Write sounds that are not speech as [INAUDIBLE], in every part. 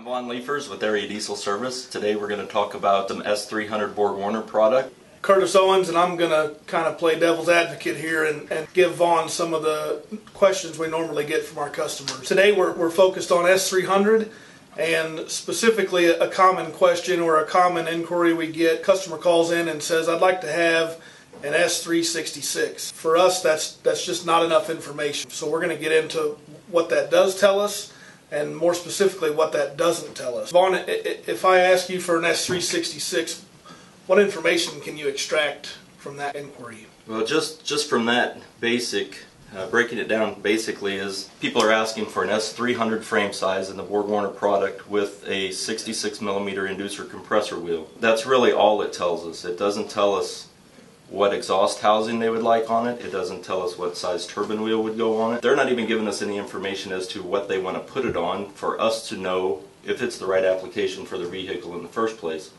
I'm Von Leefers with Area Diesel Service. Today we're going to talk about the S300 Borg Warner product. Curtis Owens, and I'm going to kind of play devil's advocate here and, and, give Von some of the questions we normally get from our customers. Today we're, we're focused on S300 and specifically a common question or a common inquiry we get. Customer calls in and says, I'd like to have an S366. For us, that's, that's just not enough information. So we're going to get into what that does tell us and more specifically what that doesn't tell us. Von, if I ask you for an S366, what information can you extract from that inquiry? Well, just, just from that basic, uh, breaking it down basically is people are asking for an S300 frame size in the Borg Warner product with a 66 millimeter inducer compressor wheel. That's really all it tells us. It doesn't tell us what exhaust housing they would like on it. It doesn't tell us what size turbine wheel would go on it. They're not even giving us any information as to what they want to put it on for us to know if it's the right application for the vehicle in the first place.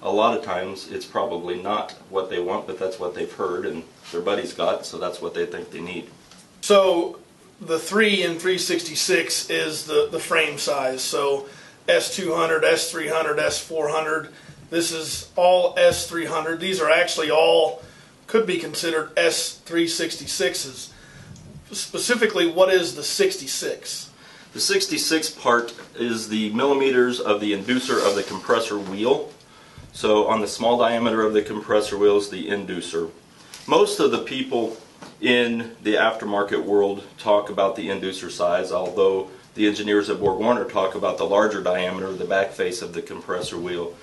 A lot of times it's probably not what they want, but that's what they've heard and their buddies got, so that's what they think they need. So the 3 in 366 is the, the frame size. So S200, S300, S400. This is all S300. These are actually all could be considered S366s. Specifically, what is the 66? The 66 part is the millimeters of the inducer of the compressor wheel. So on the small diameter of the compressor wheel is the inducer. Most of the people in the aftermarket world talk about the inducer size, although the engineers at Borg Warner talk about the larger diameter, the back face of the compressor wheel.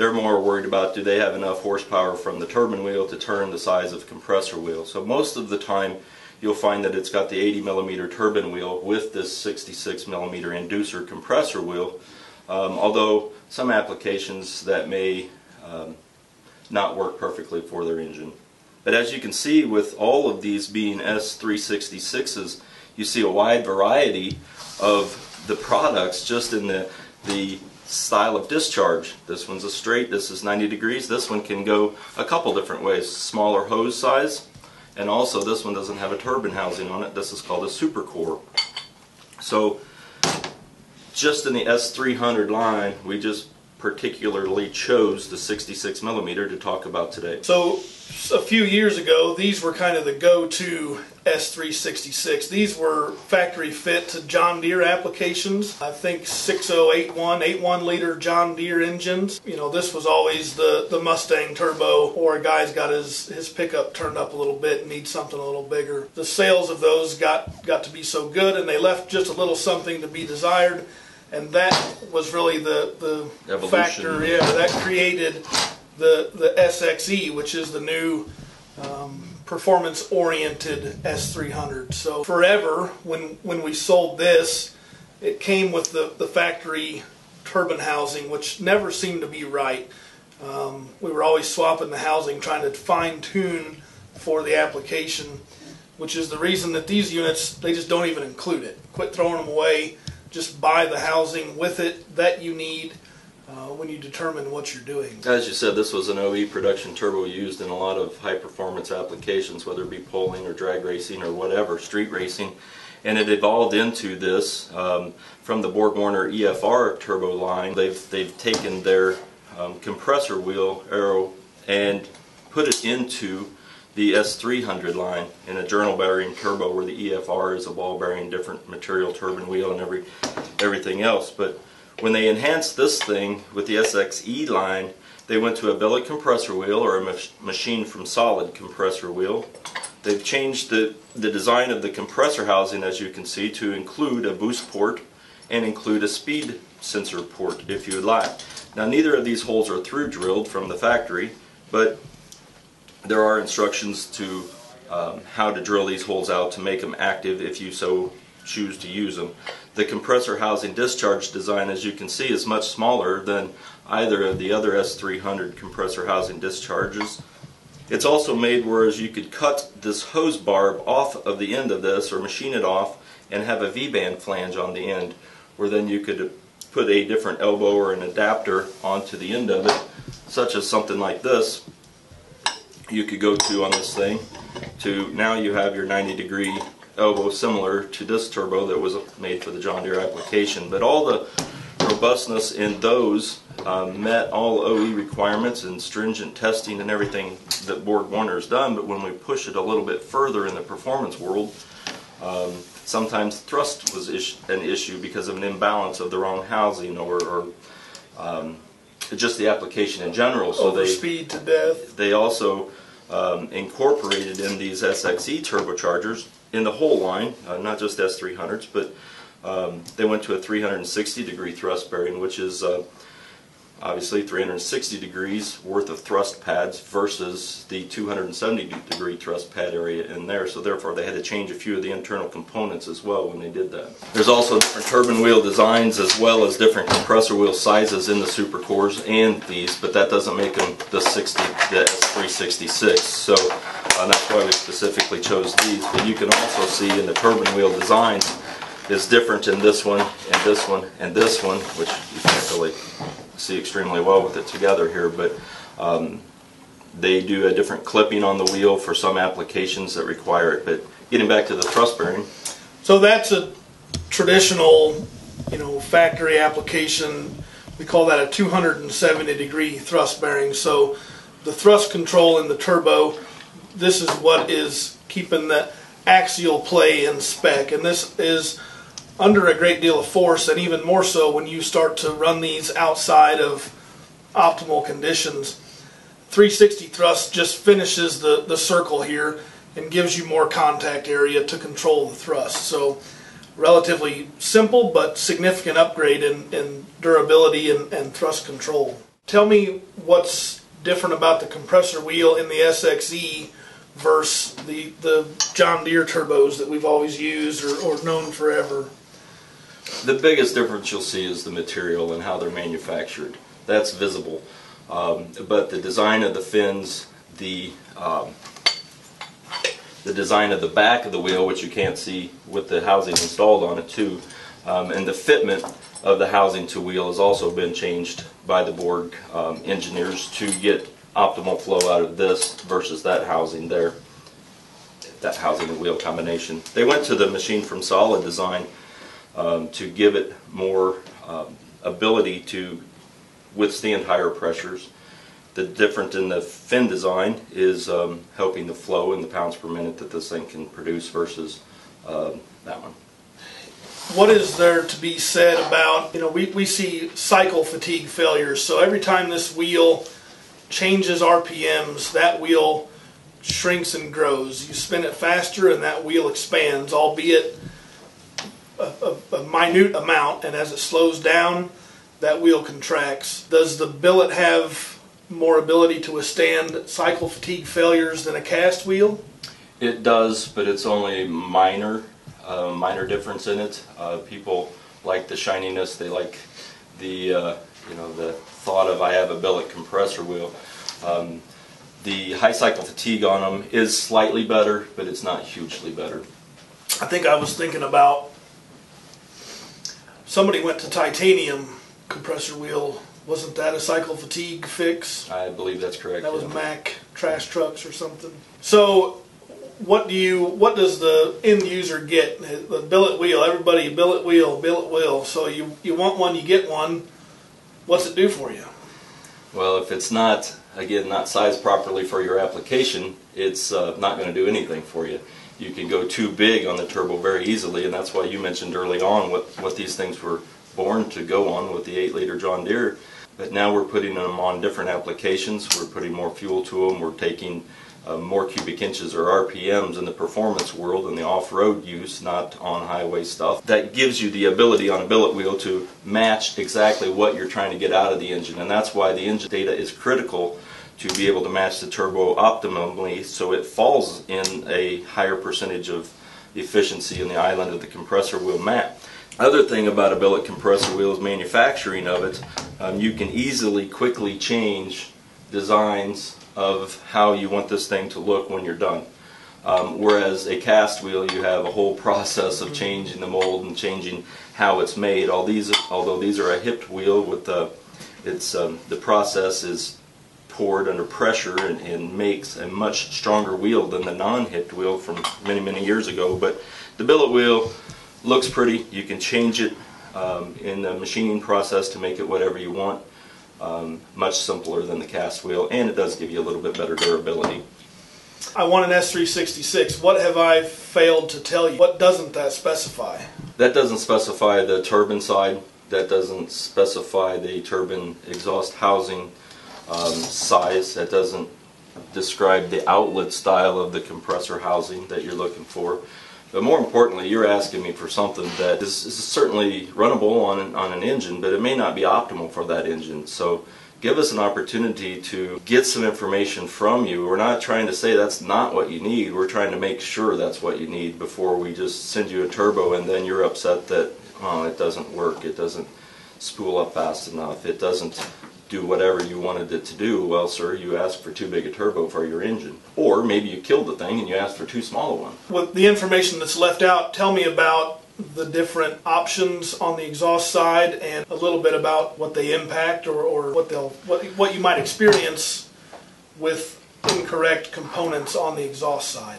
They're more worried about do they have enough horsepower from the turbine wheel to turn the size of compressor wheel. So most of the time you'll find that it's got the 80 millimeter turbine wheel with this 66 millimeter inducer compressor wheel. Um, although some applications that may um, not work perfectly for their engine. But as you can see with all of these being S366s, you see a wide variety of the products just in the, the style of discharge. This one's a straight, this is 90 degrees. This one can go a couple different ways. Smaller hose size, and also this one doesn't have a turbine housing on it. This is called a super core. So just in the S300 line, we just particularly chose the 66 millimeter to talk about today. So a few years ago, these were kind of the go-to S366. These were factory fit to John Deere applications. I think 6081, 81 liter John Deere engines. You know, this was always the, the Mustang turbo or a guy's got his, his pickup turned up a little bit and needs something a little bigger. The sales of those got, got to be so good and they left just a little something to be desired and that was really the the Evolution. factor. Yeah, that created the the SXE, which is the new um, performance-oriented S300. So forever, when when we sold this, it came with the the factory turbine housing, which never seemed to be right. Um, we were always swapping the housing, trying to fine tune for the application, which is the reason that these units they just don't even include it. Quit throwing them away just buy the housing with it that you need uh, when you determine what you're doing. As you said, this was an OE production turbo used in a lot of high performance applications, whether it be polling or drag racing or whatever, street racing. And it evolved into this um, from the Borg Warner EFR turbo line. They've, they've taken their um, compressor wheel aero and put it into the S300 line in a journal bearing turbo where the EFR is a ball bearing different material turbine wheel and every everything else but when they enhanced this thing with the SXE line they went to a billet compressor wheel or a mach machine from solid compressor wheel. They've changed the the design of the compressor housing as you can see to include a boost port and include a speed sensor port if you would like. Now neither of these holes are through drilled from the factory but there are instructions to um, how to drill these holes out to make them active if you so choose to use them. The compressor housing discharge design as you can see is much smaller than either of the other S300 compressor housing discharges. It's also made whereas you could cut this hose barb off of the end of this or machine it off and have a V-band flange on the end where then you could put a different elbow or an adapter onto the end of it such as something like this you could go to on this thing to now you have your 90 degree elbow similar to this turbo that was made for the John Deere application but all the robustness in those um, met all OE requirements and stringent testing and everything that Borg Warner has done. But when we push it a little bit further in the performance world, um, sometimes thrust was is- an issue because of an imbalance of the wrong housing or, or um, just the application in general. So Over they speed to death. they also um, incorporated in these SXE turbochargers in the whole line, uh, not just S300s, but um, they went to a 360 degree thrust bearing, which is uh, obviously 360 degrees worth of thrust pads versus the 270 degree thrust pad area in there. So therefore, they had to change a few of the internal components as well when they did that. There's also different turbine wheel designs as well as different compressor wheel sizes in the supercores and these, but that doesn't make them the 60, the S366. So uh, that's why we specifically chose these. But you can also see in the turbine wheel designs is different in this one, and this one, and this one, which you can't really see extremely well with it together here, but um, they do a different clipping on the wheel for some applications that require it. But getting back to the thrust bearing, So that's a traditional, you know, factory application. We call that a 270 degree thrust bearing. So the thrust control in the turbo, this is what is keeping the axial play in spec. And this is under a great deal of force, and even more so when you start to run these outside of optimal conditions. 360 thrust just finishes the, the circle here and gives you more contact area to control the thrust. So, relatively simple but significant upgrade in, in durability and, and thrust control. Tell me what's different about the compressor wheel in the SXE versus the, the John Deere turbos that we've always used or, or known forever. The biggest difference you'll see is the material and how they're manufactured. That's visible. Um, but the design of the fins, the um, the design of the back of the wheel, which you can't see with the housing installed on it too, um, and the fitment of the housing to wheel has also been changed by the Borg um, engineers to get optimal flow out of this versus that housing there, that housing and wheel combination. They went to the machine from Solid Design um, to give it more um, ability to withstand higher pressures. The difference in the fin design is um, helping the flow and the pounds per minute that this thing can produce versus um, that one. what is there to be said about you know we, we see cycle fatigue failures so every time this wheel changes rpms that wheel shrinks and grows you spin it faster and that wheel expands albeit a, a, minute amount and as it slows down that wheel contracts does the billet have more ability to withstand cycle fatigue failures than a cast wheel It does, but it's only minor, uh, minor difference in it. Uh, people like the shininess. They like the, uh, you know, the thought of I have a billet compressor wheel. Um, the high cycle fatigue on them is slightly better, but it's not hugely better. I think I was thinking about somebody went to titanium compressor wheel. Wasn't that a cycle fatigue fix? I believe that's correct. That was yeah. Mack trash trucks or something. So, what do you? What does the end user get? The billet wheel. Everybody billet wheel, billet wheel. So you you want one, you get one. What's it do for you? Well, if it's not, again, not sized properly for your application, it's uh, not going to do anything for you. You can go too big on the turbo very easily, and that's why you mentioned early on what, what these things were born to go on with the 8 liter John Deere. But now we're putting them on different applications. We're putting more fuel to them. We're taking uh, more cubic inches or RPMs in the performance world and the off-road use, not on highway stuff. That gives you the ability on a billet wheel to match exactly what you're trying to get out of the engine, and that's why the engine data is critical to be able to match the turbo optimally so it falls in a higher percentage of efficiency in the island of the compressor wheel map. Other thing about a billet compressor wheel is manufacturing of it. Um, you can easily, quickly change designs of how you want this thing to look when you're done. Um, whereas a cast wheel, you have a whole [LAUGHS] process of changing the mold and changing how it's made. All these, although these are a hipped wheel, with the, it's um, the process is poured under pressure and, and makes a much stronger wheel than the non-hipped wheel from many many years ago. But the billet wheel looks pretty. You can change it um, in the machining process to make it whatever you want. Um, much simpler than the cast wheel, and it does give you a little bit better durability. I want an S366. What have I failed to tell you? What doesn't that specify? That doesn't specify the turbine side. That doesn't specify the turbine exhaust housing um, size. That doesn't describe the outlet style of the compressor housing that you're looking for. But more importantly, you're asking me for something that is, is certainly runnable on an, on an engine, but it may not be optimal for that engine. So give us an opportunity to get some information from you. We're not trying to say that's not what you need. We're trying to make sure that's what you need before we just send you a turbo and then you're upset that oh, it doesn't work. It doesn't spool up fast enough. It doesn't do whatever you wanted it to do. Well, sir, you asked for too big a turbo for your engine. Or maybe you killed the thing and you asked for too small a one. With the information that's left out, tell me about the different options on the exhaust side and a little bit about what they impact or, or what they'll what, what you might experience with incorrect components on the exhaust side.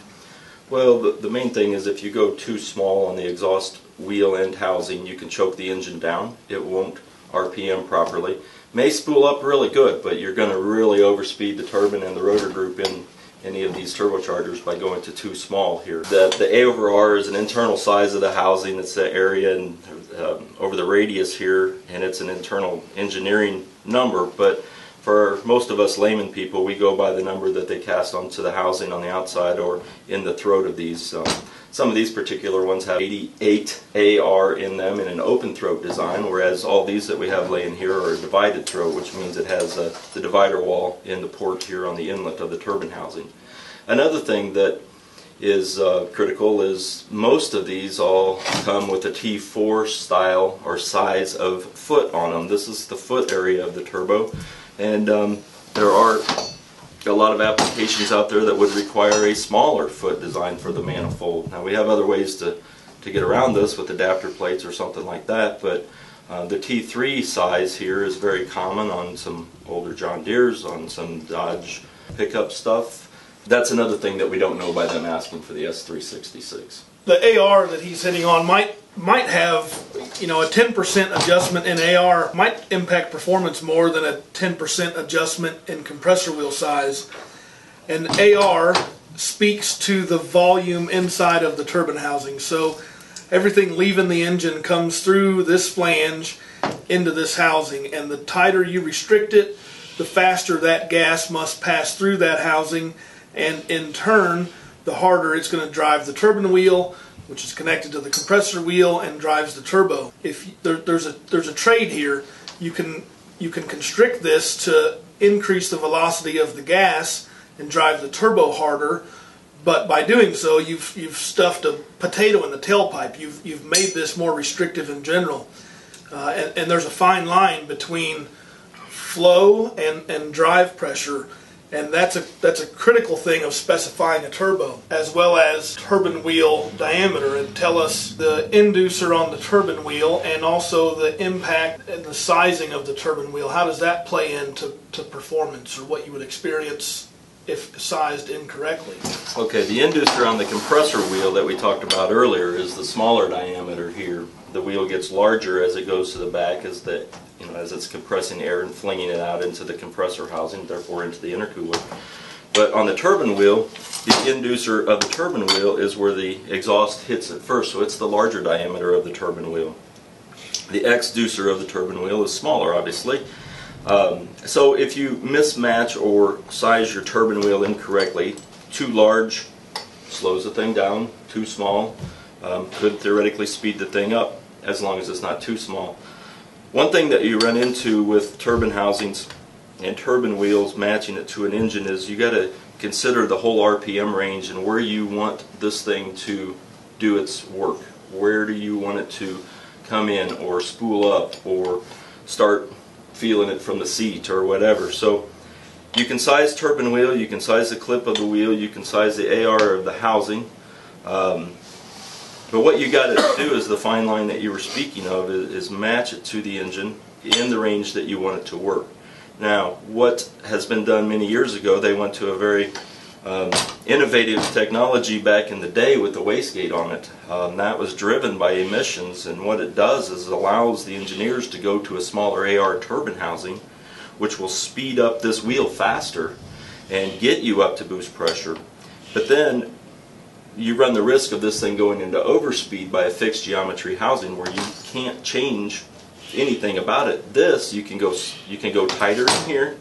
Well, the, the main thing is if you go too small on the exhaust wheel end housing, you can choke the engine down. It won't RPM properly. May spool up really good, but you're going to really overspeed the turbine and the rotor group in any of these turbochargers by going to too small here. The, the A over R is an internal size of the housing. It's the area and um, over the radius here, and it's an internal engineering number. But for most of us layman people, we go by the number that they cast onto the housing on the outside or in the throat of these. Um, some of these particular ones have 88 AR in them in an open throat design, whereas all these that we have laying here are a divided throat, which means it has uh, the divider wall in the port here on the inlet of the turbine housing. Another thing that is uh, critical is most of these all come with a T4 style or size of foot on them. This is the foot area of the turbo and um, there are a lot of applications out there that would require a smaller foot design for the manifold. Now we have other ways to, to get around this with adapter plates or something like that, but uh, the T3 size here is very common on some older John Deeres, on some Dodge pickup stuff. That's another thing that we don't know by them asking for the S366. The AR that he's hitting on might might have, you know, a 10% adjustment in AR might impact performance more than a 10% adjustment in compressor wheel size. And AR speaks to the volume inside of the turbine housing. So everything leaving the engine comes through this flange into this housing. And the tighter you restrict it, the faster that gas must pass through that housing. And in turn, the harder it's going to drive the turbine wheel, which is connected to the compressor wheel and drives the turbo. If there, there's a there's a trade here, you can you can constrict this to increase the velocity of the gas and drive the turbo harder. But by doing so, you've you've stuffed a potato in the tailpipe. You've you've made this more restrictive in general, uh, and, and there's a fine line between flow and, and drive pressure and that's a that's a critical thing of specifying a turbo as well as turbine wheel diameter and tell us the inducer on the turbine wheel and also the impact and the sizing of the turbine wheel. How does that play into to performance or what you would experience if sized incorrectly? Okay the inducer on the compressor wheel that we talked about earlier is the smaller diameter here. The wheel gets larger as it goes to the back as the as it's compressing air and flinging it out into the compressor housing, therefore into the intercooler. But on the turbine wheel, the inducer of the turbine wheel is where the exhaust hits it first, so it's the larger diameter of the turbine wheel. The exducer of the turbine wheel is smaller, obviously. Um, so if you mismatch or size your turbine wheel incorrectly, too large slows the thing down, too small um, could theoretically speed the thing up as long as it's not too small. One thing that you run into with turbine housings and turbine wheels matching it to an engine is you got to consider the whole RPM range and where you want this thing to do its work. Where do you want it to come in or spool up or start feeling it from the seat or whatever. So you can size turbine wheel, you can size the clip of the wheel, you can size the AR of the housing. Um, but what you got to do is the fine line that you were speaking of is, is, match it to the engine in the range that you want it to work. Now, what has been done many years ago, they went to a very um, innovative technology back in the day with the wastegate on it. Um, that was driven by emissions, and what it does is it allows the engineers to go to a smaller AR turbine housing, which will speed up this wheel faster and get you up to boost pressure. But then you run the risk of this thing going into overspeed by a fixed geometry housing where you can't change anything about it. This you can go you can go tighter in here,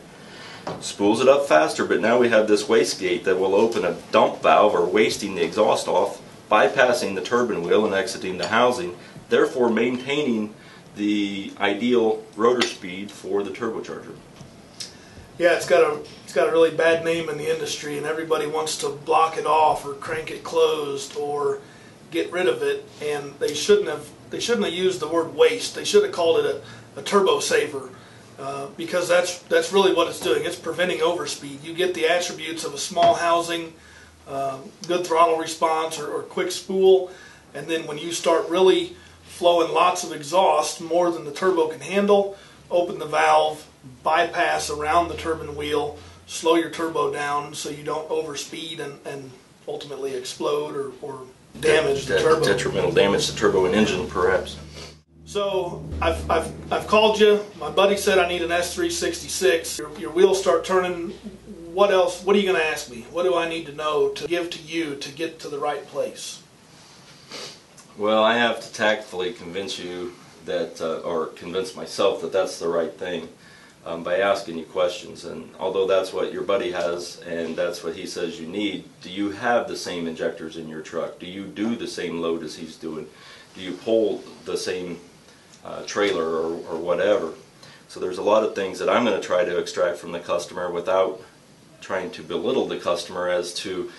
spools it up faster, but now we have this wastegate that will open a dump valve or wasting the exhaust off, bypassing the turbine wheel and exiting the housing, therefore maintaining the ideal rotor speed for the turbocharger. Yeah, it's got a it's got a really bad name in the industry, and everybody wants to block it off or crank it closed or get rid of it. And they shouldn't have they shouldn't have used the word waste. They should have called it a, a turbo saver uh, because that's that's really what it's doing. It's preventing overspeed. You get the attributes of a small housing, uh, good throttle response, or, or quick spool, and then when you start really flowing lots of exhaust, more than the turbo can handle, open the valve, bypass around the turbine wheel, slow your turbo down so you don't overspeed and, and ultimately explode or, or damage the Det- turbo. Detrimental damage to turbo and engine, perhaps. So I've, I've, I've called you. My buddy said I need an S366. Your, your wheels start turning. What else? What are you going to ask me? What do I need to know to give to you to get to the right place? Well, I have to tactfully convince you that, uh, or convince myself that that's the right thing um, by asking you questions. And although that's what your buddy has and that's what he says you need, do you have the same injectors in your truck? Do you do the same load as he's doing? Do you pull the same uh, trailer or, or whatever? So there's a lot of things that I'm going to try to extract from the customer without trying to belittle the customer as to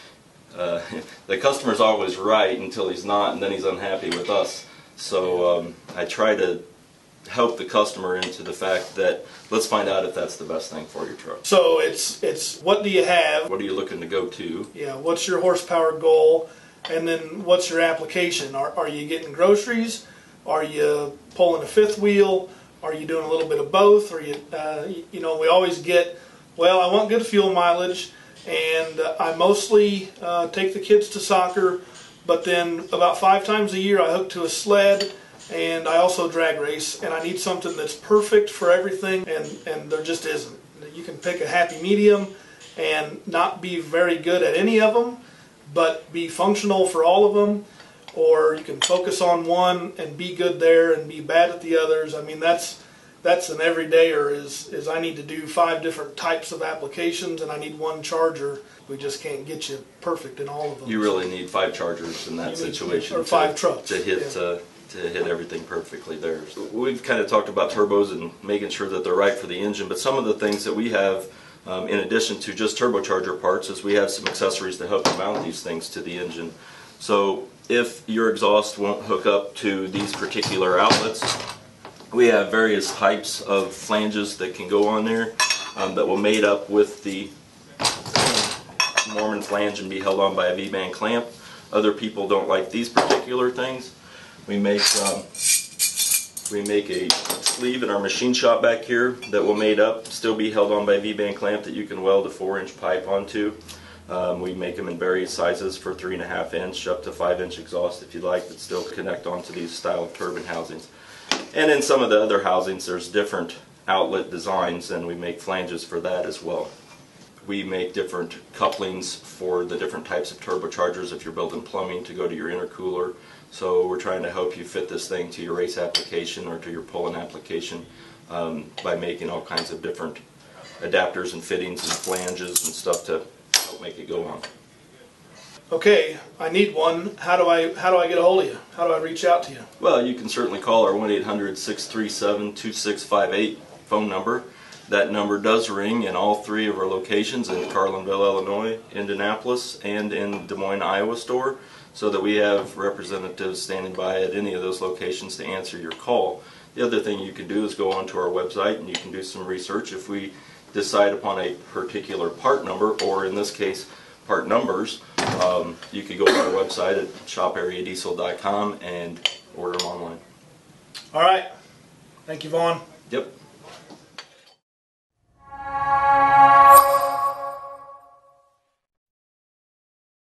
uh, [LAUGHS] the customer's always right until he's not, and then he's unhappy with us. So um, I try to help the customer into the fact that let's find out if that's the best thing for your truck. So it's it's what do you have? What are you looking to go to? Yeah, what's your horsepower goal? And then what's your application? Are, are you getting groceries? Are you pulling a fifth wheel? Are you doing a little bit of both? Are you, uh, you- you know, we always get, well, I want good fuel mileage, and uh, I mostly uh, take the kids to soccer, but then about five times a year I hook to a sled, and I also drag race, and I need something that's perfect for everything, and, and there just isn't. You can pick a happy medium and not be very good at any of them, but be functional for all of them, or you can focus on one and be good there and be bad at the others. I mean, that's that's an everydayer. Is is I need to do five different types of applications and I need one charger. We just can't get you perfect in all of them. You really need five chargers in that need- situation. or to- five trucks, to hit yeah. uh, to hit everything perfectly there. We've kind of talked about turbos and making sure that they're right for the engine, but some of the things that we have. Um, in addition to just turbocharger parts, is we have some accessories to help you mount these things to the engine. So if your exhaust won't hook up to these particular outlets, we have various types of flanges that can go on there um, that will mate up with the Marmon flange and be held on by a V-band clamp. Other people don't like these particular things. We make um, we make a sleeve in our machine shop back here that will made up, still be held on by V-band clamp that you can weld a four-inch pipe onto. Um, we make them in various sizes for three and a half inch up to five inch exhaust if you like, that still connect onto these style of turbine housings. And in some of the other housings, there's different outlet designs, and we make flanges for that as well. We make different couplings for the different types of turbochargers if you're building plumbing to go to your intercooler. So we're trying to help you fit this thing to your race application or to your pulling application um, by making all kinds of different adapters and fittings and flanges and stuff to help make it go on. Okay, I need one. How do I how do I get a hold of you? How do I reach out to you? Well, you can certainly call our 1-800-637-2658 phone number. That number does ring in all three of our locations in Carlinville, Illinois, Indianapolis, and in Des Moines, Iowa store, so that we have representatives standing by at any of those locations to answer your call. The other thing you can do is go onto our website and you can do some research. If we decide upon a particular part number, or in this case, part numbers, um, you could go to our website at shopareadiesel.com and order them online. All right. Thank you, Von. Yep.